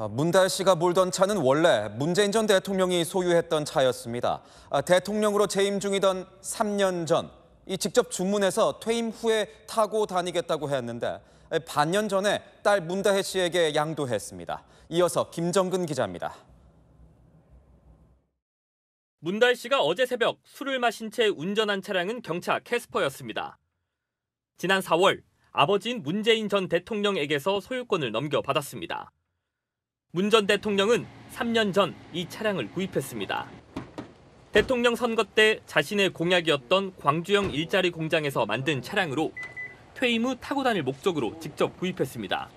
아, 문달 씨가 몰던 차는 원래 문재인 전 대통령이 소유했던 차였습니다. 아, 대통령으로 재임 중이던 3년 전, 이 직접 주문해서 퇴임 후에 타고 다니겠다고 했는데 반년 전에 딸 문다혜 씨에게 양도했습니다. 이어서 김정근 기자입니다. 문달 씨가 어제 새벽 술을 마신 채 운전한 차량은 경차 캐스퍼였습니다. 지난 4월 아버지인 문재인 전 대통령에게서 소유권을 넘겨받았습니다. 문 전 대통령은 3년 전 이 차량을 구입했습니다. 대통령 선거 때 자신의 공약이었던 광주형 일자리 공장에서 만든 차량으로 퇴임 후 타고 다닐 목적으로 직접 구입했습니다.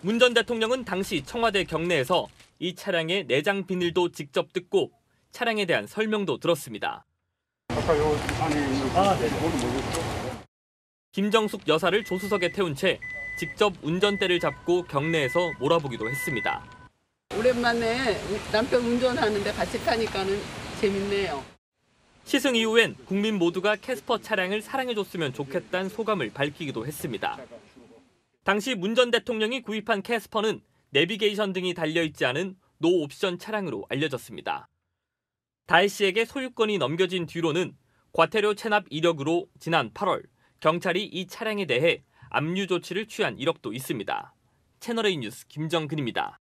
문 전 대통령은 당시 청와대 경내에서 이 차량의 내장 비닐도 직접 뜯고 차량에 대한 설명도 들었습니다. 아까 요 안에 있는 아, 네. 김정숙 여사를 조수석에 태운 채 직접 운전대를 잡고 경내에서 몰아보기도 했습니다. 오랜만에 남편 운전하는데 같이 타니까는 재밌네요. 시승 이후엔 국민 모두가 캐스퍼 차량을 사랑해줬으면 좋겠다는 소감을 밝히기도 했습니다. 당시 문 전 대통령이 구입한 캐스퍼는 내비게이션 등이 달려있지 않은 no 옵션 차량으로 알려졌습니다. 다혜 씨에게 소유권이 넘겨진 뒤로는 과태료 체납 이력으로 지난 8월 경찰이 이 차량에 대해 압류 조치를 취한 이력도 있습니다. 채널A 뉴스 김정근입니다.